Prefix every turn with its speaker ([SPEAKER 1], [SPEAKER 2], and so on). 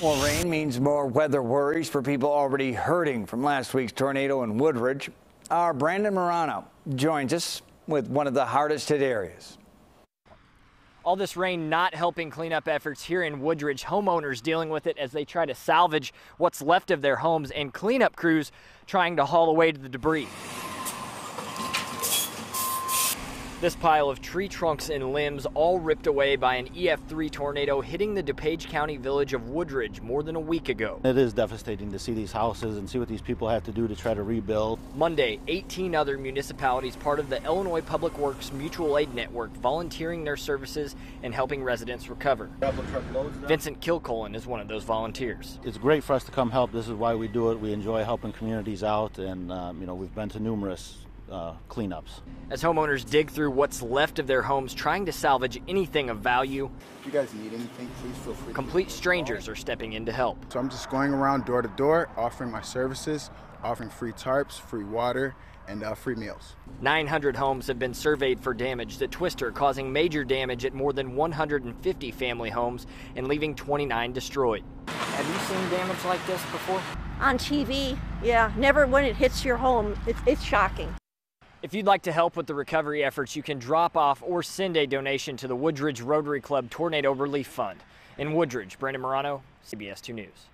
[SPEAKER 1] More rain means more weather worries for people already hurting from last week's tornado in Woodridge. Our Brandon Merano joins us with one of the hardest hit areas.
[SPEAKER 2] All this rain not helping cleanup efforts here in Woodridge. Homeowners dealing with it as they try to salvage what's left of their homes and cleanup crews trying to haul away the debris. This pile of tree trunks and limbs all ripped away by an EF3 tornado hitting the DuPage County village of Woodridge more than a week ago.
[SPEAKER 3] It is devastating to see these houses and see what these people have to do to try to rebuild.
[SPEAKER 2] Monday, 18 other municipalities part of the Illinois Public Works Mutual Aid Network volunteering their services and helping residents recover. Vincent Kilcolin is one of those volunteers.
[SPEAKER 3] It's great for us to come help. This is why we do it. We enjoy helping communities out and um, you know we've been to numerous uh, cleanups.
[SPEAKER 2] As homeowners dig through what's left of their homes trying to salvage anything of value,
[SPEAKER 4] if you guys need anything, please feel free.
[SPEAKER 2] Complete strangers are stepping in to help.
[SPEAKER 4] So I'm just going around door to door offering my services, offering free tarps, free water, and uh, free meals.
[SPEAKER 2] 900 homes have been surveyed for damage. The twister causing major damage at more than 150 family homes and leaving 29 destroyed. Have you seen damage like this before?
[SPEAKER 5] On TV, yeah. Never when it hits your home. It's, it's shocking.
[SPEAKER 2] If you'd like to help with the recovery efforts, you can drop off or send a donation to the Woodridge Rotary Club Tornado Relief Fund. In Woodridge, Brandon Merano, CBS 2 News.